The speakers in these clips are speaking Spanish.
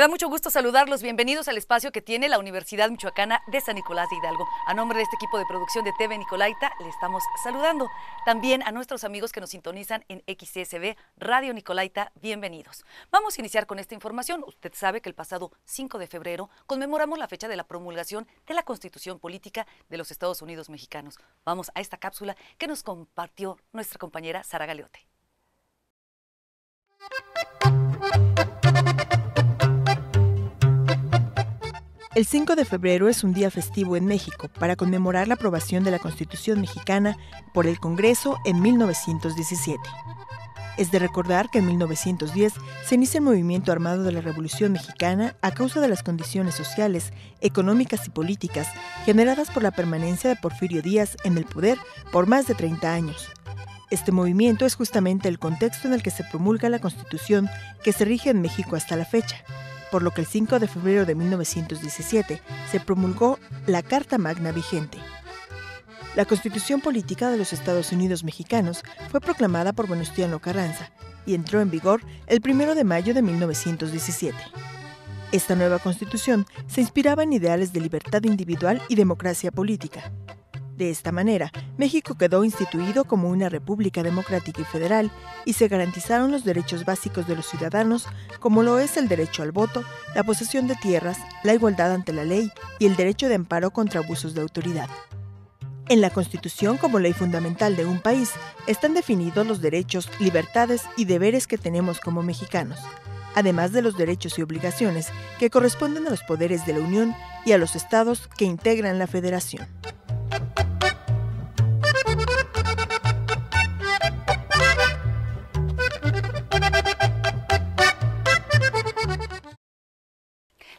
Me da mucho gusto saludarlos. Bienvenidos al espacio que tiene la Universidad Michoacana de San Nicolás de Hidalgo. A nombre de este equipo de producción de TV Nicolaita, le estamos saludando. También a nuestros amigos que nos sintonizan en XSB Radio Nicolaita, bienvenidos. Vamos a iniciar con esta información. Usted sabe que el pasado 5 de febrero conmemoramos la fecha de la promulgación de la Constitución Política de los Estados Unidos Mexicanos. Vamos a esta cápsula que nos compartió nuestra compañera Sara Galeote. El 5 de febrero es un día festivo en México para conmemorar la aprobación de la Constitución mexicana por el Congreso en 1917. Es de recordar que en 1910 se inicia el movimiento armado de la Revolución Mexicana a causa de las condiciones sociales, económicas y políticas generadas por la permanencia de Porfirio Díaz en el poder por más de 30 años. Este movimiento es justamente el contexto en el que se promulga la Constitución que se rige en México hasta la fecha, por lo que el 5 de febrero de 1917 se promulgó la Carta Magna vigente. La Constitución Política de los Estados Unidos Mexicanos fue proclamada por Venustiano Carranza y entró en vigor el 1 de mayo de 1917. Esta nueva constitución se inspiraba en ideales de libertad individual y democracia política. De esta manera, México quedó instituido como una república democrática y federal y se garantizaron los derechos básicos de los ciudadanos, como lo es el derecho al voto, la posesión de tierras, la igualdad ante la ley y el derecho de amparo contra abusos de autoridad. En la Constitución, como ley fundamental de un país, están definidos los derechos, libertades y deberes que tenemos como mexicanos, además de los derechos y obligaciones que corresponden a los poderes de la Unión y a los estados que integran la Federación.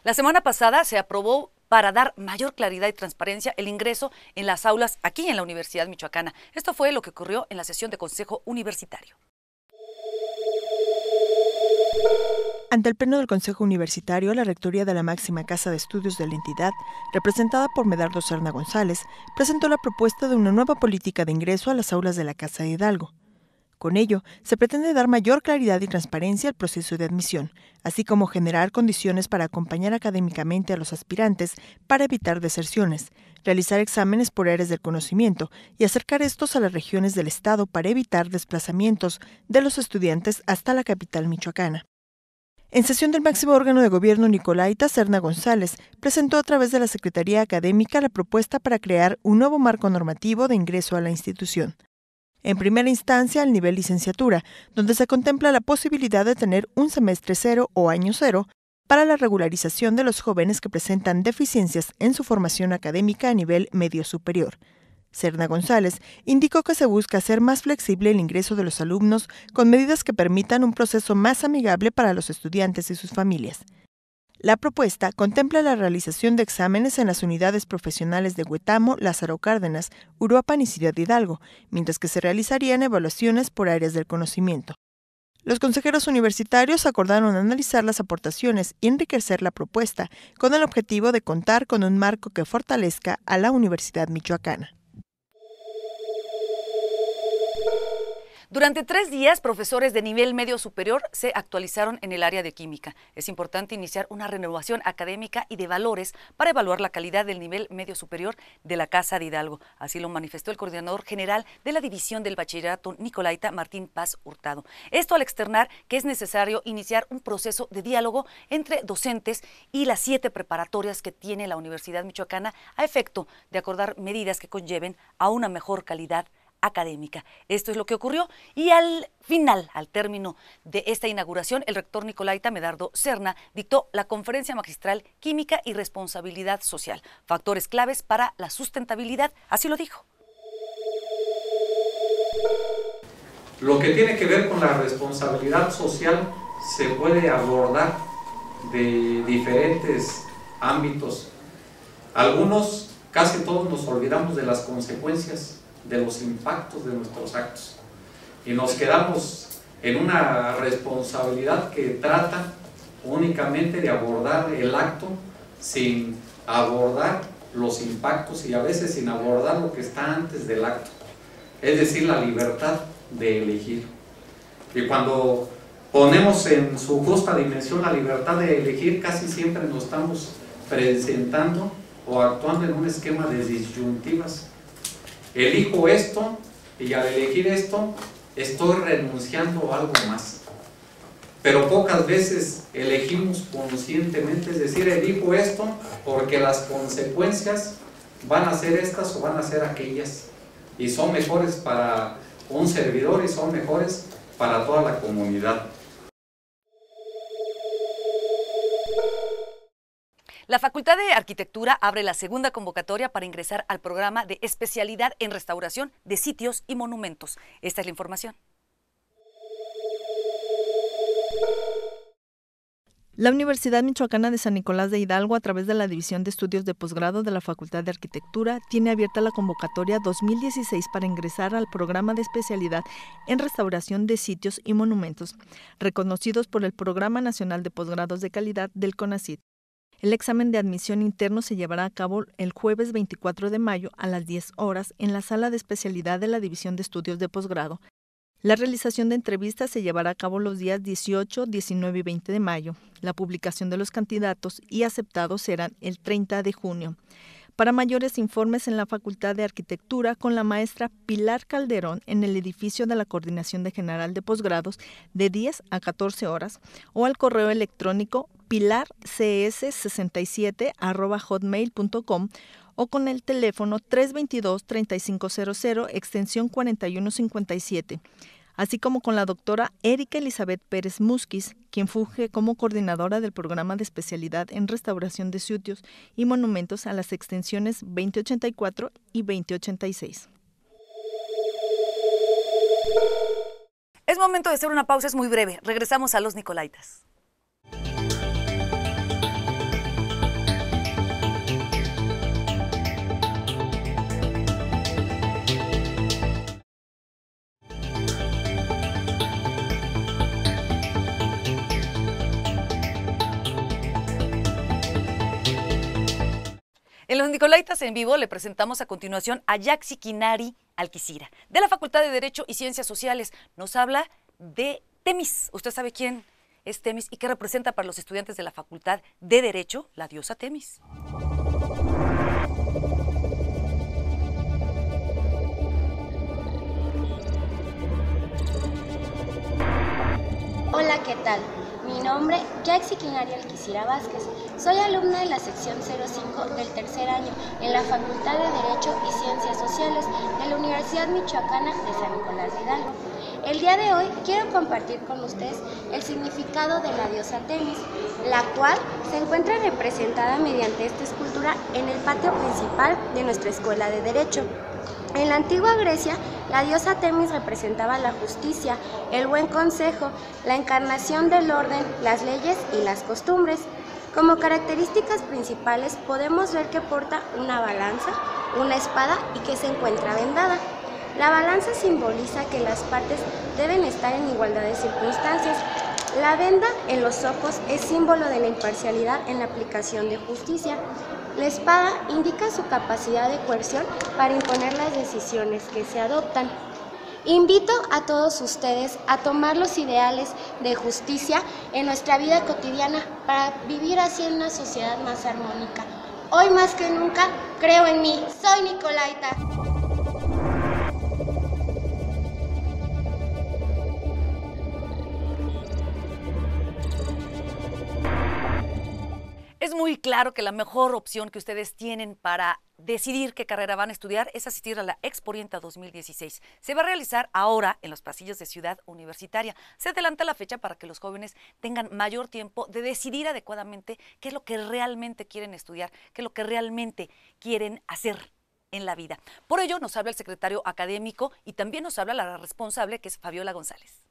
La semana pasada se aprobó para dar mayor claridad y transparencia el ingreso en las aulas aquí en la Universidad Michoacana. Esto fue lo que ocurrió en la sesión de Consejo Universitario. Ante el Pleno del Consejo Universitario, la Rectoría de la máxima Casa de Estudios de la entidad, representada por Medardo Serna González, presentó la propuesta de una nueva política de ingreso a las aulas de la Casa de Hidalgo. Con ello, se pretende dar mayor claridad y transparencia al proceso de admisión, así como generar condiciones para acompañar académicamente a los aspirantes para evitar deserciones, realizar exámenes por áreas del conocimiento y acercar estos a las regiones del Estado para evitar desplazamientos de los estudiantes hasta la capital michoacana. En sesión del máximo órgano de gobierno Nicolaita Serna González presentó a través de la Secretaría Académica la propuesta para crear un nuevo marco normativo de ingreso a la institución en primera instancia al nivel licenciatura, donde se contempla la posibilidad de tener un semestre cero o año cero para la regularización de los jóvenes que presentan deficiencias en su formación académica a nivel medio superior. Serna González indicó que se busca hacer más flexible el ingreso de los alumnos con medidas que permitan un proceso más amigable para los estudiantes y sus familias. La propuesta contempla la realización de exámenes en las unidades profesionales de Huetamo, Lázaro Cárdenas, Uruapan y Ciudad Hidalgo, mientras que se realizarían evaluaciones por áreas del conocimiento. Los consejeros universitarios acordaron analizar las aportaciones y enriquecer la propuesta con el objetivo de contar con un marco que fortalezca a la Universidad Michoacana. Durante tres días, profesores de nivel medio superior se actualizaron en el área de química. Es importante iniciar una renovación académica y de valores para evaluar la calidad del nivel medio superior de la Casa de Hidalgo. Así lo manifestó el coordinador general de la División del Bachillerato Nicolaita, Martín Paz Hurtado. Esto al externar que es necesario iniciar un proceso de diálogo entre docentes y las siete preparatorias que tiene la Universidad Michoacana a efecto de acordar medidas que conlleven a una mejor calidad académica. Esto es lo que ocurrió y al final, al término de esta inauguración, el rector Nicolaita Medardo Serna dictó la conferencia magistral Química y Responsabilidad Social, factores claves para la sustentabilidad, así lo dijo. Lo que tiene que ver con la responsabilidad social se puede abordar de diferentes ámbitos. Algunos, casi todos nos olvidamos de las consecuencias de los impactos de nuestros actos. Y nos quedamos en una responsabilidad que trata únicamente de abordar el acto sin abordar los impactos y a veces sin abordar lo que está antes del acto, es decir, la libertad de elegir. Y cuando ponemos en su justa dimensión la libertad de elegir, casi siempre nos estamos presentando o actuando en un esquema de disyuntivas. Elijo esto y al elegir esto estoy renunciando a algo más. Pero pocas veces elegimos conscientemente, es decir, elijo esto porque las consecuencias van a ser estas o van a ser aquellas. Y son mejores para un servidor y son mejores para toda la comunidad. La Facultad de Arquitectura abre la segunda convocatoria para ingresar al programa de especialidad en restauración de sitios y monumentos. Esta es la información. La Universidad Michoacana de San Nicolás de Hidalgo, a través de la División de Estudios de Posgrado de la Facultad de Arquitectura, tiene abierta la convocatoria 2016 para ingresar al programa de especialidad en restauración de sitios y monumentos, reconocidos por el Programa Nacional de Posgrados de Calidad del CONACYT. El examen de admisión interno se llevará a cabo el jueves 24 de mayo a las 10 horas en la sala de especialidad de la División de Estudios de Posgrado, la realización de entrevistas se llevará a cabo los días 18, 19 y 20 de mayo. La publicación de los candidatos y aceptados serán el 30 de junio. Para mayores informes en la Facultad de Arquitectura con la maestra Pilar Calderón en el edificio de la Coordinación de General de Posgrados de 10 a 14 horas o al correo electrónico pilarcs67 hotmail.com o con el teléfono 322-3500 extensión 4157 así como con la doctora Erika Elizabeth Pérez Musquiz, quien funge como coordinadora del programa de especialidad en restauración de sitios y monumentos a las extensiones 2084 y 2086. Es momento de hacer una pausa, es muy breve. Regresamos a los Nicolaitas. Los Nicolaitas en vivo le presentamos a continuación a Yaxi Kinari Alquicira, de la Facultad de Derecho y Ciencias Sociales. Nos habla de Temis. ¿Usted sabe quién es Temis y qué representa para los estudiantes de la Facultad de Derecho la diosa Temis? Hola, ¿qué tal? Mi nombre es Yaxi Quinaria Alquicira Vázquez. Soy alumna de la sección 05 del tercer año en la Facultad de Derecho y Ciencias Sociales de la Universidad Michoacana de San Nicolás de Hidalgo. El día de hoy quiero compartir con ustedes el significado de la diosa Temis, la cual se encuentra representada mediante esta escultura en el patio principal de nuestra Escuela de Derecho. En la antigua Grecia, la diosa Temis representaba la justicia, el buen consejo, la encarnación del orden, las leyes y las costumbres. Como características principales podemos ver que porta una balanza, una espada y que se encuentra vendada. La balanza simboliza que las partes deben estar en igualdad de circunstancias. La venda en los ojos es símbolo de la imparcialidad en la aplicación de justicia. La espada indica su capacidad de coerción para imponer las decisiones que se adoptan. Invito a todos ustedes a tomar los ideales de justicia en nuestra vida cotidiana para vivir así en una sociedad más armónica. Hoy más que nunca creo en mí. Soy Nicolaita. Es muy claro que la mejor opción que ustedes tienen para decidir qué carrera van a estudiar es asistir a la Exporienta 2016. Se va a realizar ahora en los pasillos de Ciudad Universitaria. Se adelanta la fecha para que los jóvenes tengan mayor tiempo de decidir adecuadamente qué es lo que realmente quieren estudiar, qué es lo que realmente quieren hacer en la vida. Por ello nos habla el secretario académico y también nos habla la responsable que es Fabiola González.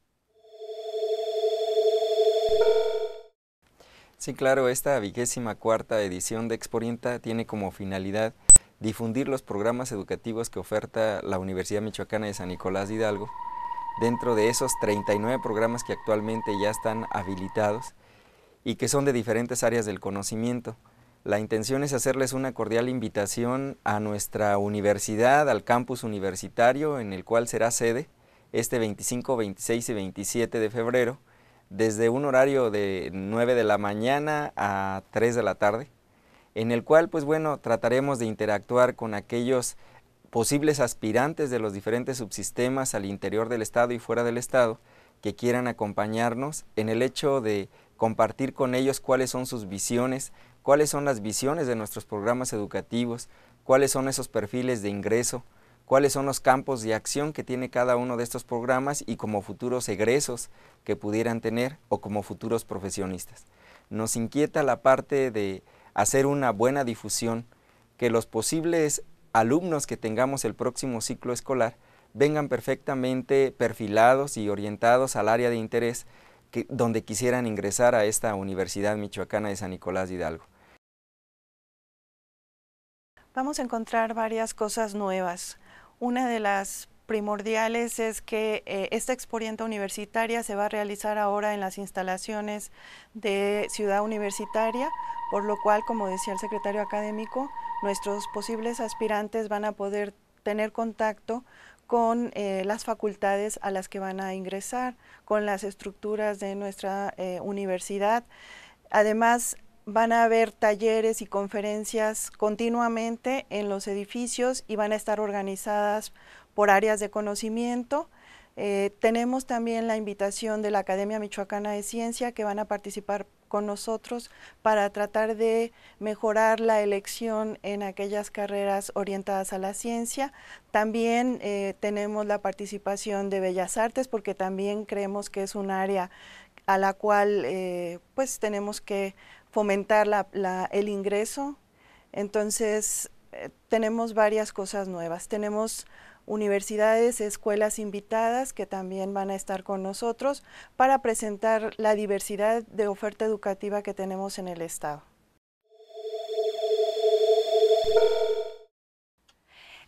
Sí, claro, esta vigésima cuarta edición de Exporienta tiene como finalidad difundir los programas educativos que oferta la Universidad Michoacana de San Nicolás de Hidalgo. Dentro de esos 39 programas que actualmente ya están habilitados y que son de diferentes áreas del conocimiento. La intención es hacerles una cordial invitación a nuestra universidad, al campus universitario en el cual será sede este 25, 26 y 27 de febrero, desde un horario de 9 de la mañana a 3 de la tarde en el cual, pues bueno, trataremos de interactuar con aquellos posibles aspirantes de los diferentes subsistemas al interior del Estado y fuera del Estado que quieran acompañarnos en el hecho de compartir con ellos cuáles son sus visiones, cuáles son las visiones de nuestros programas educativos, cuáles son esos perfiles de ingreso, cuáles son los campos de acción que tiene cada uno de estos programas y como futuros egresos que pudieran tener o como futuros profesionistas. Nos inquieta la parte de hacer una buena difusión, que los posibles alumnos que tengamos el próximo ciclo escolar vengan perfectamente perfilados y orientados al área de interés donde quisieran ingresar a esta Universidad Michoacana de San Nicolás de Hidalgo. Vamos a encontrar varias cosas nuevas. Una de las primordiales es que eh, esta exporienta universitaria se va a realizar ahora en las instalaciones de Ciudad Universitaria, por lo cual, como decía el secretario académico, nuestros posibles aspirantes van a poder tener contacto con eh, las facultades a las que van a ingresar, con las estructuras de nuestra eh, universidad. Además, van a haber talleres y conferencias continuamente en los edificios y van a estar organizadas por áreas de conocimiento. Eh, tenemos también la invitación de la Academia Michoacana de Ciencia que van a participar con nosotros para tratar de mejorar la elección en aquellas carreras orientadas a la ciencia. También eh, tenemos la participación de Bellas Artes porque también creemos que es un área a la cual eh, pues tenemos que fomentar el ingreso. Entonces tenemos varias cosas nuevas. Tenemos universidades, escuelas invitadas que también van a estar con nosotros para presentar la diversidad de oferta educativa que tenemos en el Estado.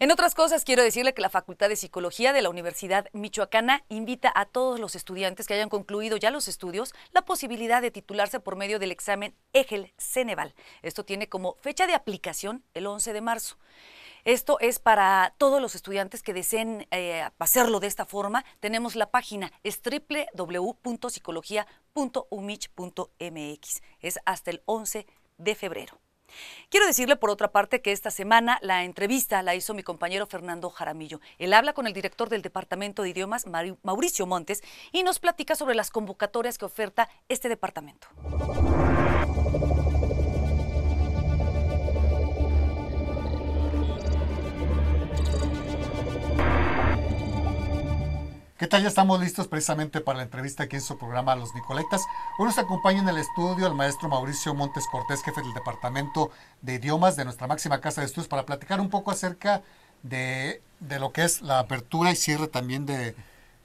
En otras cosas, quiero decirle que la Facultad de Psicología de la Universidad Michoacana invita a todos los estudiantes que hayan concluido ya los estudios la posibilidad de titularse por medio del examen EGEL-Ceneval. Esto tiene como fecha de aplicación el 11 de marzo. Esto es para todos los estudiantes que deseen eh, hacerlo de esta forma. Tenemos la página, es www.psicología.umich.mx. Es hasta el 11 de febrero. Quiero decirle, por otra parte, que esta semana la entrevista la hizo mi compañero Fernando Jaramillo. Él habla con el director del Departamento de Idiomas, Mauricio Montes, y nos platica sobre las convocatorias que oferta este departamento. ¿Qué tal? Ya estamos listos precisamente para la entrevista aquí en su programa Los Nicoletas. Hoy nos acompaña en el estudio el maestro Mauricio Montes Cortés, jefe del Departamento de Idiomas de nuestra máxima casa de estudios, para platicar un poco acerca de, de lo que es la apertura y cierre también de,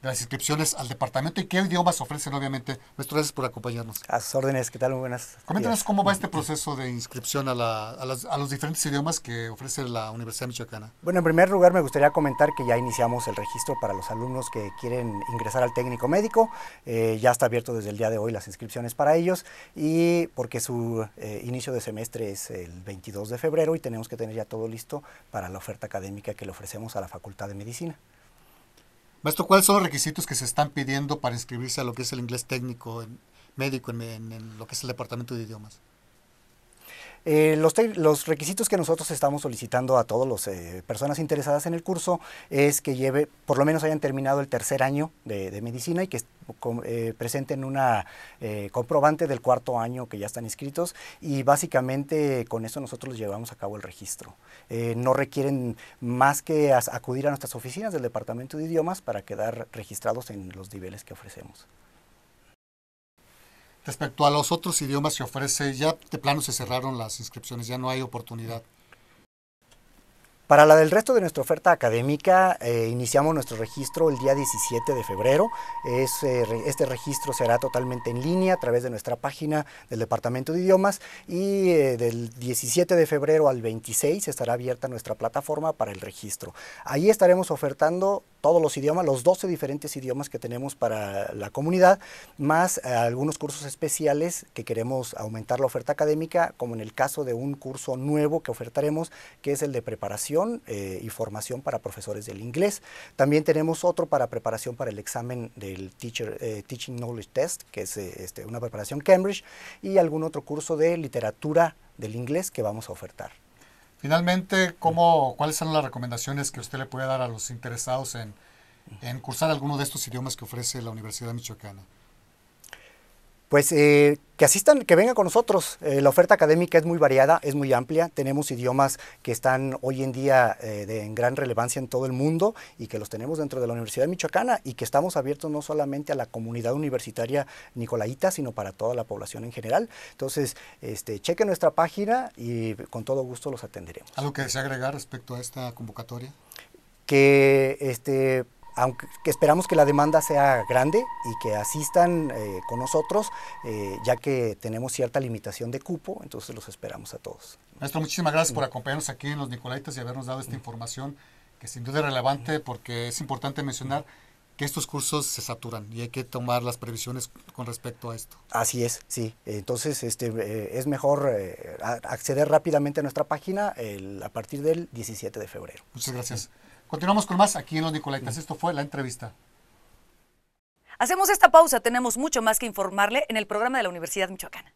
de las inscripciones al departamento y qué idiomas ofrecen, obviamente. Muchas gracias por acompañarnos. A sus órdenes, ¿qué tal? Muy buenas. Coméntanos cómo va este proceso de inscripción a, la, a, a, los diferentes idiomas que ofrece la Universidad Michoacana. Bueno, en primer lugar me gustaría comentar que ya iniciamos el registro para los alumnos que quieren ingresar al técnico médico. Eh, ya está abierto desde el día de hoy las inscripciones para ellos y porque su eh, inicio de semestre es el 22 de febrero y tenemos que tener ya todo listo para la oferta académica que le ofrecemos a la Facultad de Medicina. Maestro, ¿cuáles son los requisitos que se están pidiendo para inscribirse a lo que es el inglés técnico médico en lo que es el departamento de idiomas? Eh, los, requisitos que nosotros estamos solicitando a todas las eh, personas interesadas en el curso es que lleve, por lo menos hayan terminado el tercer año de, medicina y que eh, presenten una comprobante del cuarto año que ya están inscritos y básicamente con eso nosotros llevamos a cabo el registro. No requieren más que acudir a nuestras oficinas del Departamento de Idiomas para quedar registrados en los niveles que ofrecemos. Respecto a los otros idiomas que ofrece, ya de plano se cerraron las inscripciones, ya no hay oportunidad. Para la del resto de nuestra oferta académica, eh, iniciamos nuestro registro el día 17 de febrero. Es, eh, este registro será totalmente en línea a través de nuestra página del Departamento de Idiomas y eh, del 17 de febrero al 26 estará abierta nuestra plataforma para el registro. Ahí estaremos ofertando todos los idiomas, los 12 diferentes idiomas que tenemos para la comunidad, más algunos cursos especiales que queremos aumentar la oferta académica, como en el caso de un curso nuevo que ofertaremos, que es el de preparación eh, y formación para profesores del inglés. También tenemos otro para preparación para el examen del teacher, eh, Teaching Knowledge Test, que es eh, este, una preparación Cambridge, y algún otro curso de literatura del inglés que vamos a ofertar. Finalmente, ¿cómo, ¿cuáles son las recomendaciones que usted le puede dar a los interesados en cursar alguno de estos idiomas que ofrece la Universidad Michoacana? Pues eh, que asistan, que vengan con nosotros. Eh, la oferta académica es muy variada, es muy amplia. Tenemos idiomas que están hoy en día eh, de, en gran relevancia en todo el mundo y que los tenemos dentro de la Universidad de Michoacana y que estamos abiertos no solamente a la comunidad universitaria nicolaita, sino para toda la población en general. Entonces, este, chequen nuestra página y con todo gusto los atenderemos. ¿Algo que desea agregar respecto a esta convocatoria? Que este, aunque esperamos que la demanda sea grande y que asistan eh, con nosotros, eh, ya que tenemos cierta limitación de cupo, entonces los esperamos a todos. Maestro, muchísimas gracias por acompañarnos aquí en Los Nicolaitas y habernos dado esta información que sin duda es relevante porque es importante mencionar que estos cursos se saturan y hay que tomar las previsiones con respecto a esto. Así es, sí. Entonces este, eh, es mejor acceder rápidamente a nuestra página a partir del 17 de febrero. Muchas gracias. Continuamos con más aquí en Los Nicolaitas. Esto fue la entrevista. Hacemos esta pausa, tenemos mucho más que informarle en el programa de la Universidad Michoacana.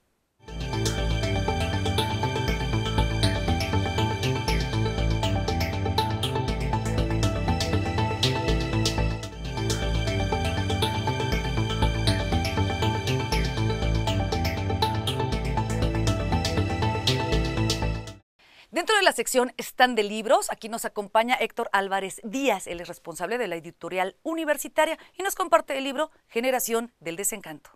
De la sección Stand de Libros, aquí nos acompaña Héctor Álvarez Díaz, es responsable de la editorial universitaria y nos comparte el libro Generación del Desencanto.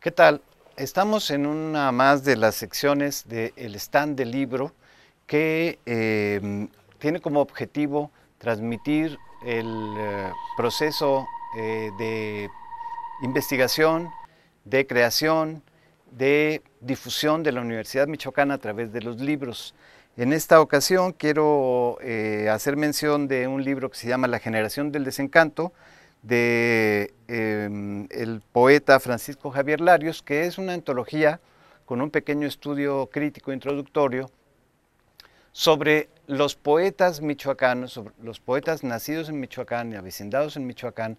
¿Qué tal? Estamos en una más de las secciones del stand del libro que eh, tiene como objetivo transmitir el eh, proceso eh, de investigación, de creación, de difusión de la Universidad Michoacana a través de los libros. En esta ocasión quiero eh, hacer mención de un libro que se llama La generación del desencanto, de em, el poeta Francisco Javier Larios, que es una antología con un pequeño estudio crítico introductorio sobre los poetas michoacanos, los poetas nacidos en Michoacán y avecindados en Michoacán,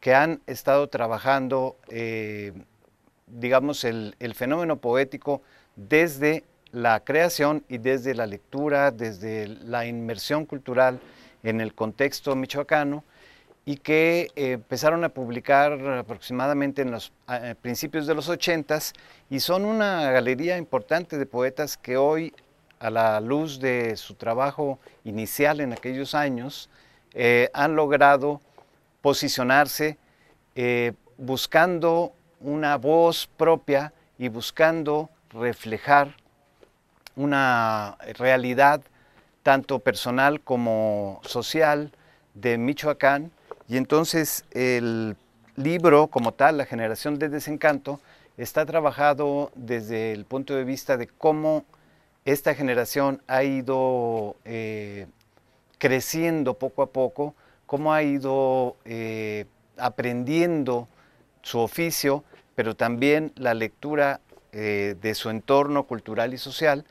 que han estado trabajando, eh, digamos, el, fenómeno poético desde la creación y desde la lectura, desde la inmersión cultural en el contexto michoacano y que eh, empezaron a publicar aproximadamente en los principios de los ochentas y son una galería importante de poetas que hoy a la luz de su trabajo inicial en aquellos años, eh, han logrado posicionarse eh, buscando una voz propia y buscando reflejar una realidad tanto personal como social de Michoacán. Y entonces el libro como tal, La generación de desencanto, está trabajado desde el punto de vista de cómo esta generación ha ido eh, creciendo poco a poco, cómo ha ido eh, aprendiendo su oficio, pero también la lectura eh, de su entorno cultural y social,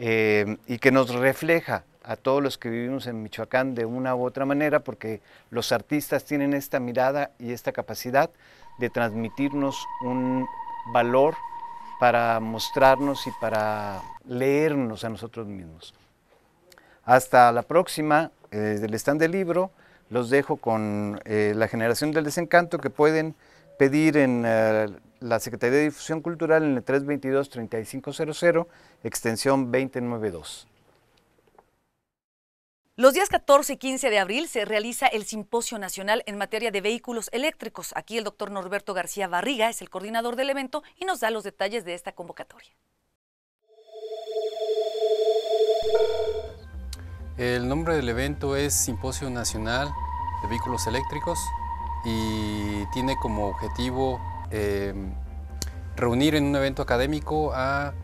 y que nos refleja a todos los que vivimos en Michoacán de una u otra manera, porque los artistas tienen esta mirada y esta capacidad de transmitirnos un valor para mostrarnos y para leernos a nosotros mismos. Hasta la próxima, desde el stand del libro, los dejo con eh, la generación del desencanto que pueden pedir en eh, la Secretaría de Difusión Cultural en el 322-3500, extensión 292. Los días 14 y 15 de abril se realiza el Simposio Nacional en materia de vehículos eléctricos. Aquí el doctor Norberto García Barriga es el coordinador del evento y nos da los detalles de esta convocatoria. El nombre del evento es Simposio Nacional de Vehículos Eléctricos y tiene como objetivo eh, reunir en un evento académico a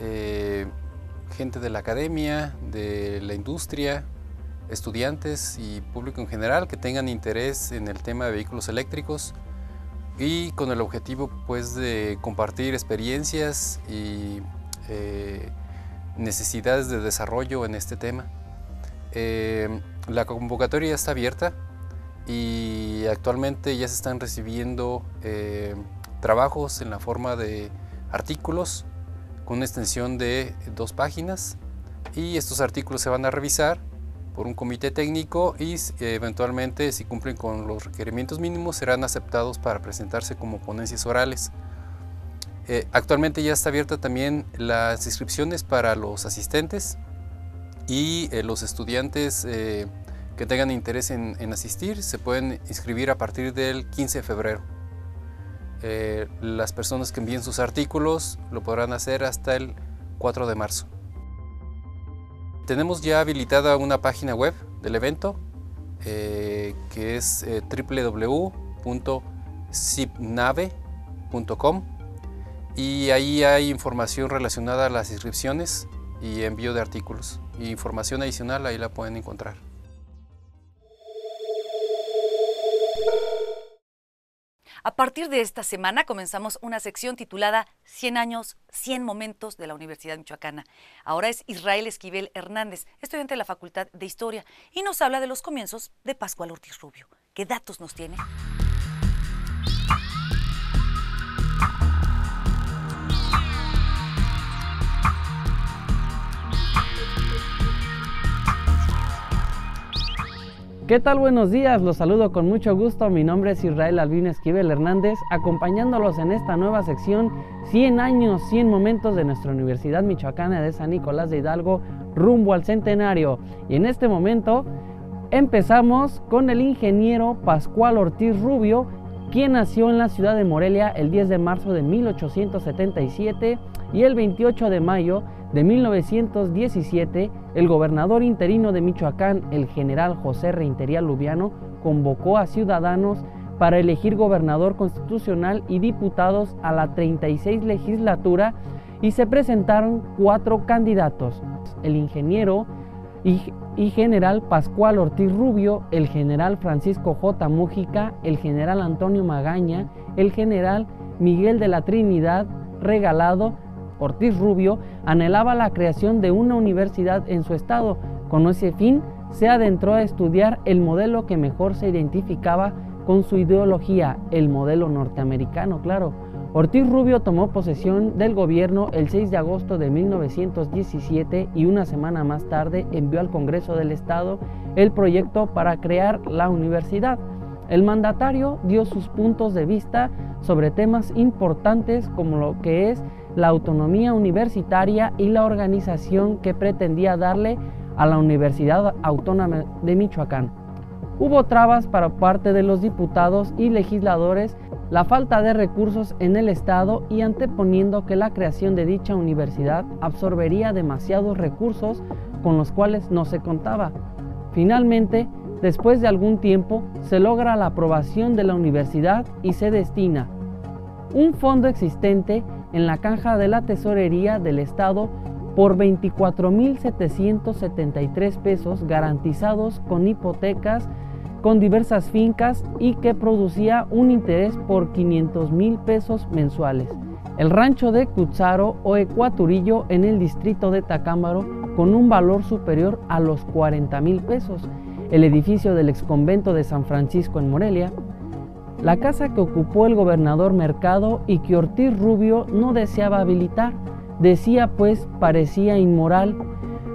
eh, gente de la academia, de la industria, estudiantes y público en general que tengan interés en el tema de vehículos eléctricos y con el objetivo pues de compartir experiencias y eh, necesidades de desarrollo en este tema. Eh, la convocatoria está abierta y actualmente ya se están recibiendo eh, trabajos en la forma de artículos con una extensión de dos páginas y estos artículos se van a revisar por un comité técnico y eventualmente si cumplen con los requerimientos mínimos serán aceptados para presentarse como ponencias orales. Eh, actualmente ya está abierta también las inscripciones para los asistentes y eh, los estudiantes eh, que tengan interés en, asistir se pueden inscribir a partir del 15 de febrero. Eh, las personas que envíen sus artículos lo podrán hacer hasta el 4 de marzo. Tenemos ya habilitada una página web del evento que es www.zipnave.com y ahí hay información relacionada a las inscripciones y envío de artículos. Y información adicional ahí la pueden encontrar. A partir de esta semana comenzamos una sección titulada 100 años, 100 momentos de la Universidad Michoacana. Ahora es Israel Esquivel Hernández, estudiante de la Facultad de Historia, y nos habla de los comienzos de Pascual Ortiz Rubio. ¿Qué datos nos tiene? ¿Qué tal? Buenos días, los saludo con mucho gusto. Mi nombre es Israel Albino Esquivel Hernández, acompañándolos en esta nueva sección 100 años, 100 momentos de nuestra Universidad Michoacana de San Nicolás de Hidalgo rumbo al centenario. Y en este momento empezamos con el ingeniero Pascual Ortiz Rubio, quien nació en la ciudad de Morelia el 10 de marzo de 1877 y el 28 de mayo de 1917, el gobernador interino de Michoacán, el general José Reintería Lubiano, convocó a ciudadanos para elegir gobernador constitucional y diputados a la 36 legislatura y se presentaron cuatro candidatos, el ingeniero y, general Pascual Ortiz Rubio, el general Francisco J. Mújica, el general Antonio Magaña, el general Miguel de la Trinidad Regalado, Ortiz Rubio anhelaba la creación de una universidad en su estado. Con ese fin, se adentró a estudiar el modelo que mejor se identificaba con su ideología, el modelo norteamericano, claro. Ortiz Rubio tomó posesión del gobierno el 6 de agosto de 1917 y una semana más tarde envió al Congreso del Estado el proyecto para crear la universidad. El mandatario dio sus puntos de vista sobre temas importantes como lo que es la autonomía universitaria y la organización que pretendía darle a la Universidad Autónoma de Michoacán. Hubo trabas para parte de los diputados y legisladores, la falta de recursos en el Estado y anteponiendo que la creación de dicha universidad absorbería demasiados recursos con los cuales no se contaba. Finalmente, después de algún tiempo, se logra la aprobación de la universidad y se destina un fondo existente en la caja de la tesorería del Estado por 24.773 pesos garantizados con hipotecas con diversas fincas y que producía un interés por 500 mil pesos mensuales. El rancho de Cutzaro o Ecuaturillo en el distrito de Tacámbaro con un valor superior a los 40 mil pesos. El edificio del exconvento de San Francisco en Morelia la casa que ocupó el gobernador Mercado y que Ortiz Rubio no deseaba habilitar, decía pues parecía inmoral,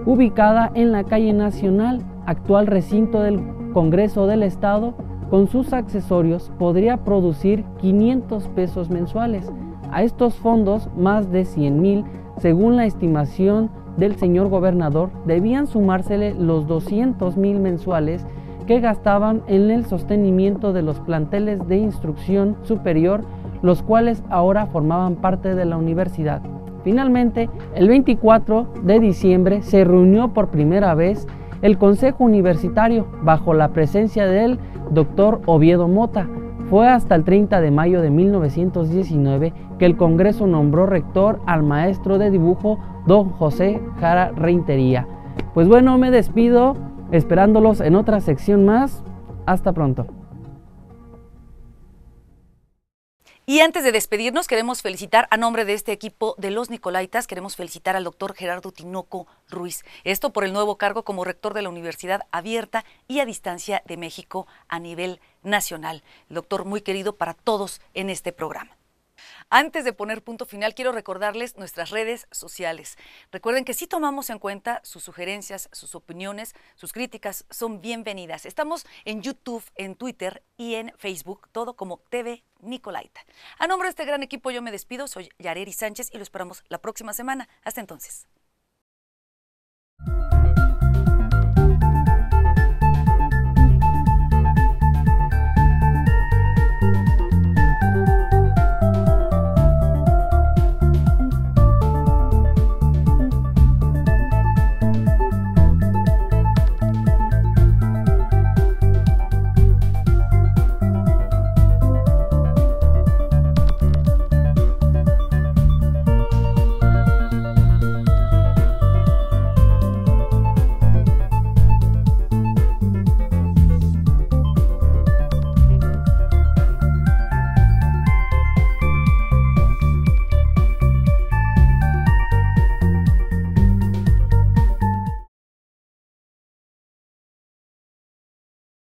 ubicada en la calle Nacional, actual recinto del Congreso del Estado, con sus accesorios podría producir 500 pesos mensuales. A estos fondos, más de 100 mil, según la estimación del señor gobernador debían sumársele los 200 mil mensuales que gastaban en el sostenimiento de los planteles de instrucción superior, los cuales ahora formaban parte de la universidad. Finalmente, el 24 de diciembre se reunió por primera vez el Consejo Universitario bajo la presencia del doctor Oviedo Mota. Fue hasta el 30 de mayo de 1919 que el Congreso nombró rector al maestro de dibujo don José Jara Reintería. Pues bueno, me despido esperándolos en otra sección más. Hasta pronto. Y antes de despedirnos, queremos felicitar a nombre de este equipo de los Nicolaitas, queremos felicitar al doctor Gerardo Tinoco Ruiz. Esto por el nuevo cargo como rector de la Universidad Abierta y a Distancia de México a nivel nacional. Doctor muy querido para todos en este programa. Antes de poner punto final, quiero recordarles nuestras redes sociales. Recuerden que si tomamos en cuenta sus sugerencias, sus opiniones, sus críticas, son bienvenidas. Estamos en YouTube, en Twitter y en Facebook, todo como TV Nicolaita. A nombre de este gran equipo yo me despido, soy Yareri Sánchez y lo esperamos la próxima semana. Hasta entonces.